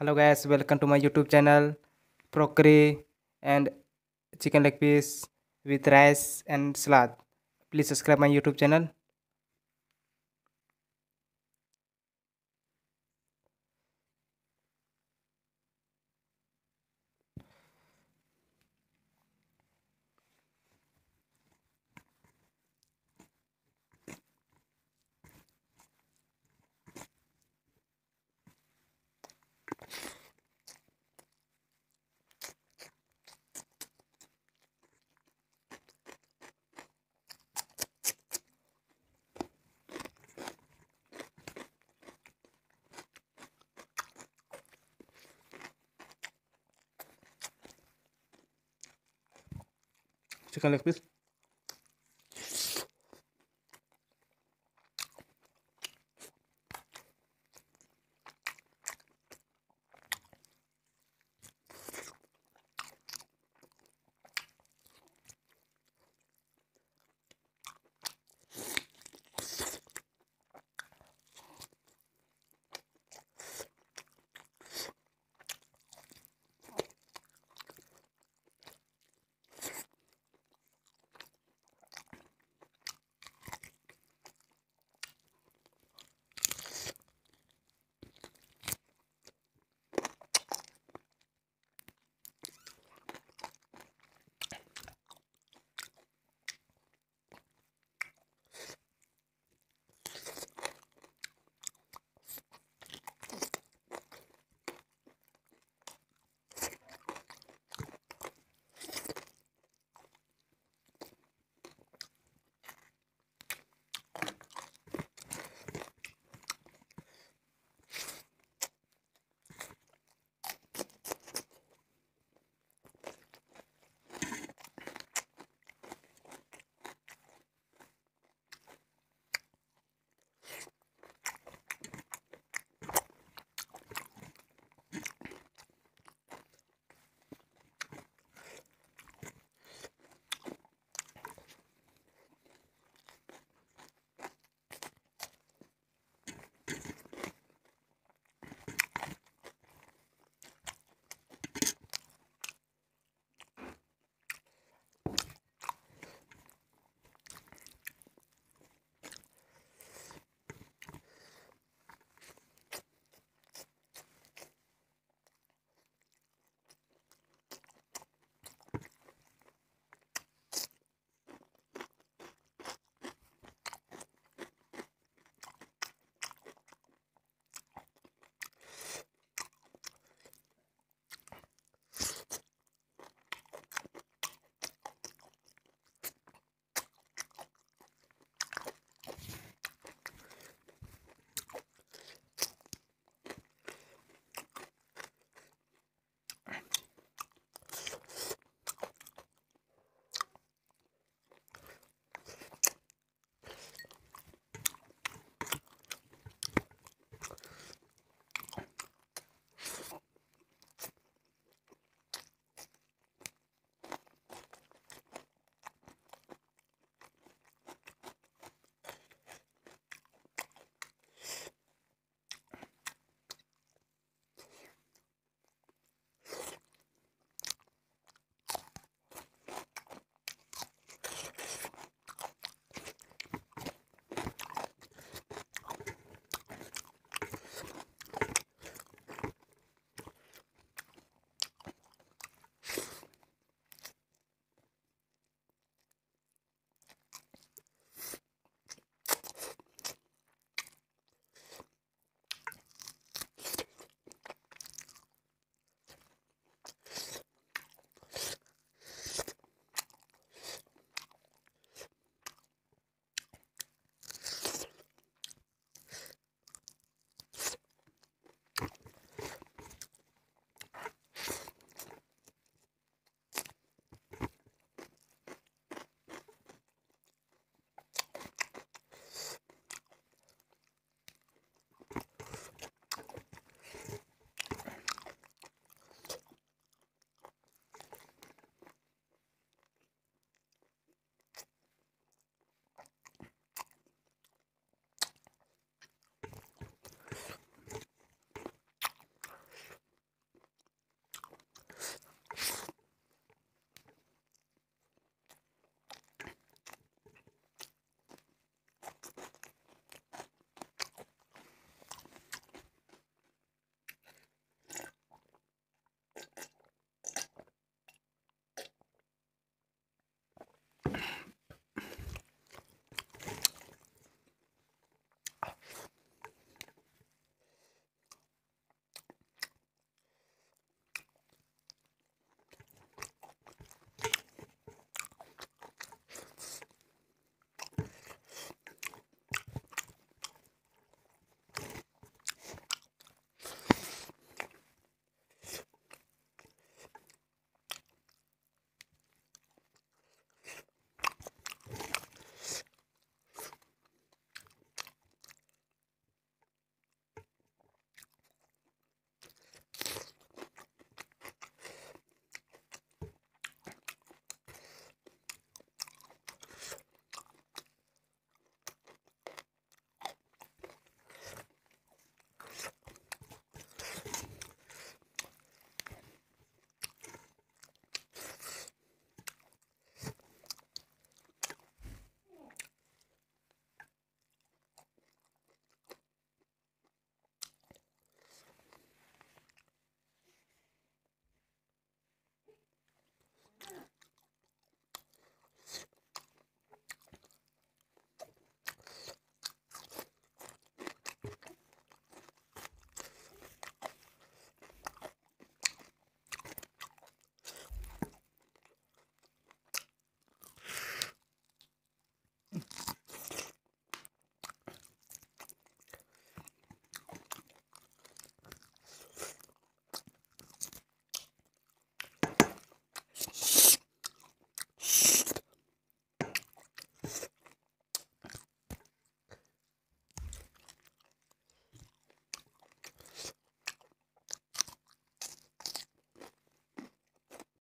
hello guys welcome to my youtube channel crockery and chicken leg piece with rice and salad. Please subscribe my youtube channel chicken leg piece